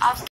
of